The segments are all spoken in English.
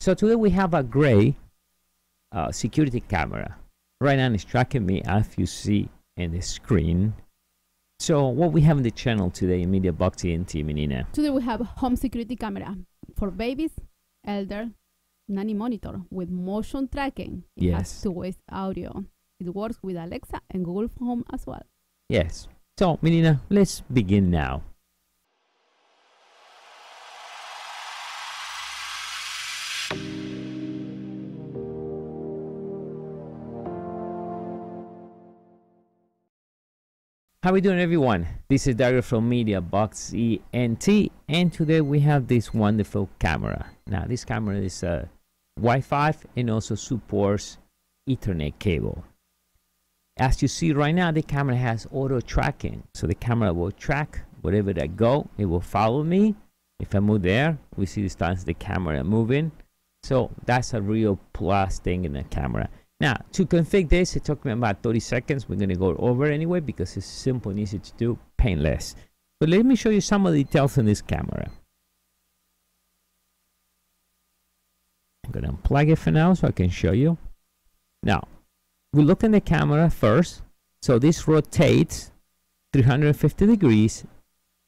So today we have a gray uh, security camera. Right now it's tracking me as you see in the screen. So what we have in the channel today in Media Box ENT, Menina? Today we have home security camera for babies, elder, nanny monitor with motion tracking. It Yes. has two-way audio. It works with Alexa and Google Home as well. Yes. So, Menina, let's begin now. How are we doing everyone? This is Dario from Media Box ENT and today we have this wonderful camera. Now this camera is uh, Wi-Fi and also supports Ethernet cable. As you see right now, the camera has auto tracking. So the camera will track wherever I go. It will follow me. If I move there, we see this times the camera moving. So that's a real plus thing in the camera. Now, to configure this, it took me about 30 seconds. We're going to go over anyway because it's simple and easy to do, painless. But let me show you some of the details in this camera. I'm going to unplug it for now so I can show you. Now, we look in the camera first. So this rotates 350 degrees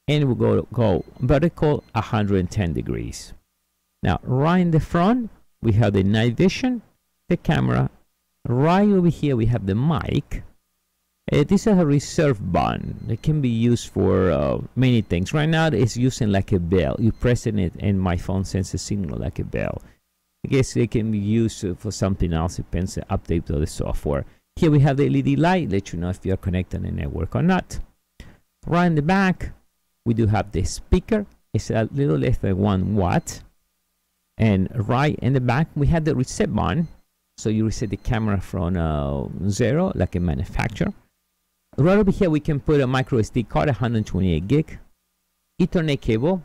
and we go go vertical 110 degrees. Now, right in the front, we have the night vision, the camera. Right over here, we have the mic. Uh, this is a reserve button. It can be used for uh, many things. Right now, it's using like a bell. You press it, and my phone sends a signal like a bell. I guess it can be used uh, for something else. It depends on update of the software. Here we have the LED light, let you know if you are connected on the network or not. Right in the back, we do have the speaker. It's a little less than one watt. And right in the back, we have the reset button. So you reset the camera from uh, zero, like a manufacturer. Right over here, we can put a micro SD card, 128 gig, Ethernet cable,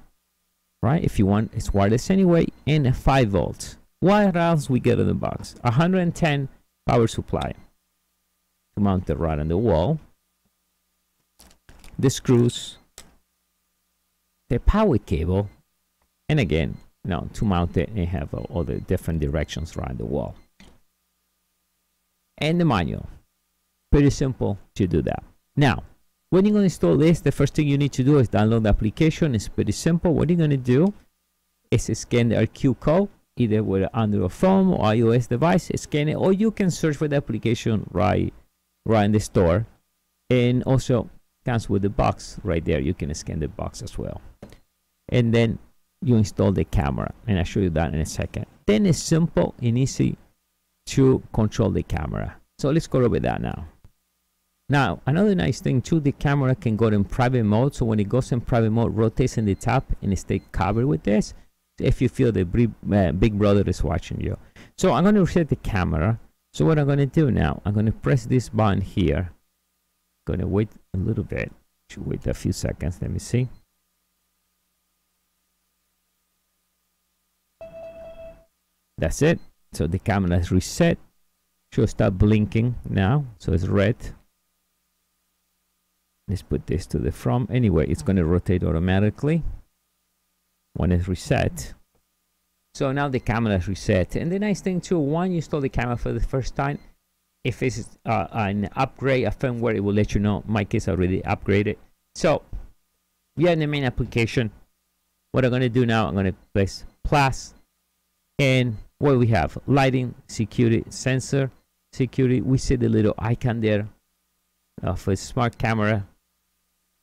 right? If you want, it's wireless anyway, and a 5 volts. What else we get in the box? 110 power supply to mount it right on the wall. The screws, the power cable, and again, now to mount it, and have uh, all the different directions around the wall. And the manual. Pretty simple to do that. Now, when you're going to install this, the first thing you need to do is download the application. It's pretty simple. What you're going to do is scan the RQ code, either with an Android phone or iOS device, scan it, or you can search for the application right, right in the store. And also comes with the box right there. You can scan the box as well. And then you install the camera, and I'll show you that in a second. Then it's simple and easy to control the camera. So let's go over that now. Now, another nice thing too, the camera can go in private mode. So when it goes in private mode, rotates in the top and it stay covered with this. If you feel the big, uh, big brother is watching you. So I'm going to reset the camera. So what I'm going to do now, I'm going to press this button here. Going to wait a little bit. Should wait a few seconds. Let me see. That's it. So the camera is reset. Should start blinking now. So it's red. Let's put this to the front. Anyway, it's going to rotate automatically when it's reset. So now the camera is reset. And the nice thing too, when you install the camera for the first time, if it's uh, an upgrade, a firmware, it will let you know. My case already upgraded. So we are in the main application. What I'm going to do now, I'm going to press plus. And what we have, lighting, security, sensor, security. We see the little icon there of a smart camera.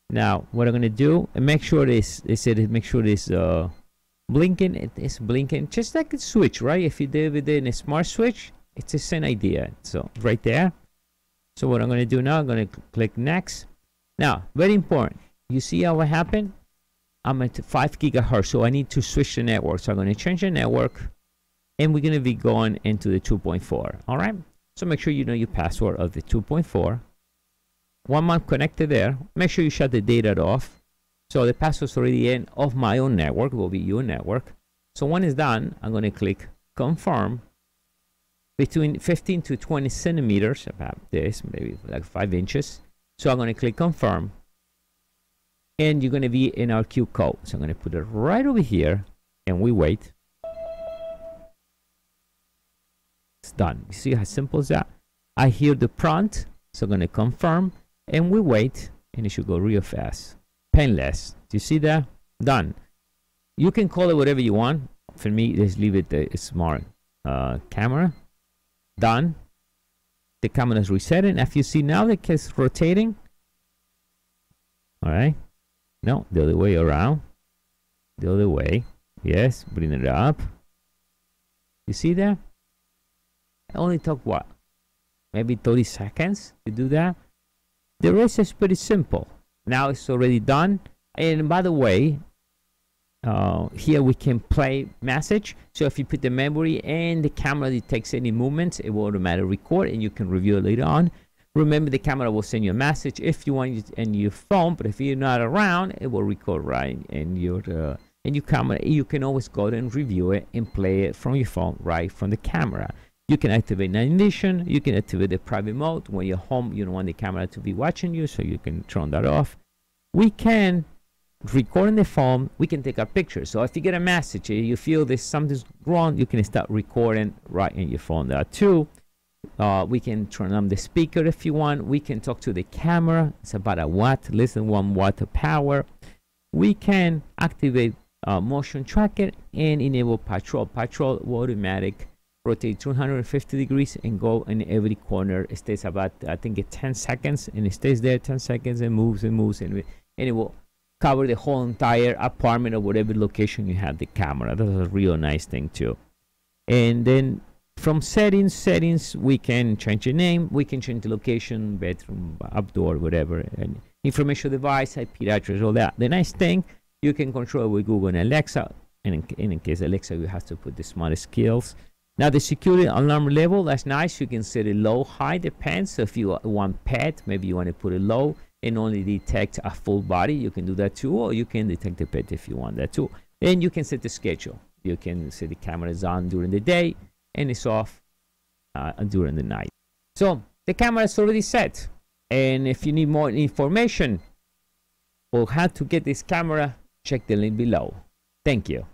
Now, what I'm gonna do, and make sure this, they said it, make sure this uh, blinking. It is blinking, just like a switch, right? If you did it in a smart switch, it's the same idea. So right there. So what I'm gonna do now, I'm gonna cl click next. Now, very important. You see how what happened? I'm at 5 gigahertz, so I need to switch the network. So I'm gonna change the network, and we're gonna be going into the 2.4. All right. So make sure you know your password of the 2.4 one month connected there. Make sure you shut the data off. So the password's already in of my own network, will be your network. So when it's done, I'm going to click confirm between 15 to 20 centimeters, about this, maybe like five inches. So I'm going to click confirm. And you're going to be in our queue code. So I'm going to put it right over here and we wait. It's done. You see how simple is that? I hear the prompt, so I'm gonna confirm, and we wait, and it should go real fast. Painless. Do you see that? Done. You can call it whatever you want. For me, just leave it the smart uh, camera. Done. The camera is resetting. If you see now the case rotating. All right. No, the other way around. The other way. Yes, bring it up. You see that? It only took what? Maybe 30 seconds to do that. The rest is pretty simple. Now it's already done. And by the way, uh, here we can play message. So if you put the memory and the camera detects any movements, it will automatically record and you can review it later on. Remember the camera will send you a message if you want it in your phone, but if you're not around, it will record right in your uh, in your camera. You can always go and review it and play it from your phone right from the camera. You can activate night vision. You can activate the private mode. When you're home, you don't want the camera to be watching you, so you can turn that off. We can record in the phone. We can take a picture. So if you get a message, you feel there's something's wrong, you can start recording right in your phone. There are two. Uh, we can turn on the speaker if you want. We can talk to the camera. It's about a watt, less than one watt of power. We can activate uh, motion tracker and enable patrol. Patrol automatic rotate 250 degrees and go in every corner. It stays about, I think, 10 seconds and it stays there 10 seconds and moves and moves and, and it will cover the whole entire apartment or whatever location you have the camera. That's a real nice thing too. And then from settings, settings, we can change the name, we can change the location, bedroom, outdoor, whatever, and information device, IP address, all that. The nice thing, you can control with Google and Alexa, and in, in case Alexa, you have to put the smart skills. Now the security alarm level, that's nice. You can set it low, high, depends. So if you want pet, maybe you want to put it low and only detect a full body. You can do that too, or you can detect the pet if you want that too. And you can set the schedule. You can set the camera is on during the day and it's off uh, during the night. So the camera is already set. And if you need more information or how to get this camera, check the link below. Thank you.